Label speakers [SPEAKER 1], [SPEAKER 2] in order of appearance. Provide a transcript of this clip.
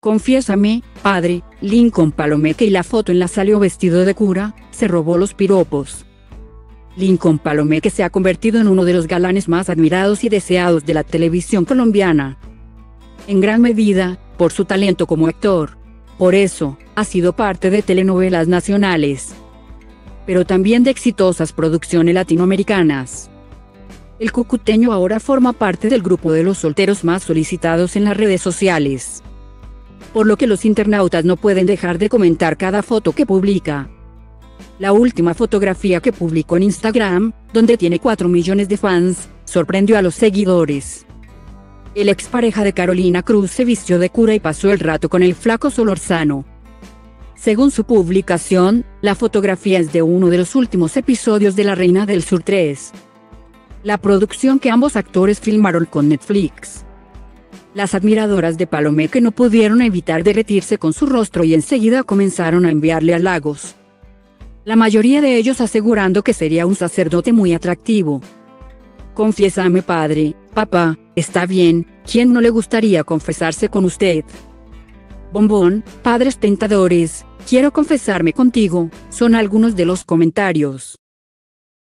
[SPEAKER 1] Confiésame, padre, Lincoln Palomeque y la foto en la salió vestido de cura, se robó los piropos. Lincoln Palomeque se ha convertido en uno de los galanes más admirados y deseados de la televisión colombiana. En gran medida, por su talento como actor. Por eso, ha sido parte de telenovelas nacionales. Pero también de exitosas producciones latinoamericanas. El cucuteño ahora forma parte del grupo de los solteros más solicitados en las redes sociales por lo que los internautas no pueden dejar de comentar cada foto que publica. La última fotografía que publicó en Instagram, donde tiene 4 millones de fans, sorprendió a los seguidores. El expareja de Carolina Cruz se vistió de cura y pasó el rato con el flaco Solorzano. Según su publicación, la fotografía es de uno de los últimos episodios de La Reina del Sur 3. La producción que ambos actores filmaron con Netflix. Las admiradoras de Palomeque no pudieron evitar derretirse con su rostro y enseguida comenzaron a enviarle halagos. La mayoría de ellos asegurando que sería un sacerdote muy atractivo. Confiésame padre, papá, está bien, ¿quién no le gustaría confesarse con usted? Bombón, padres tentadores, quiero confesarme contigo, son algunos de los comentarios.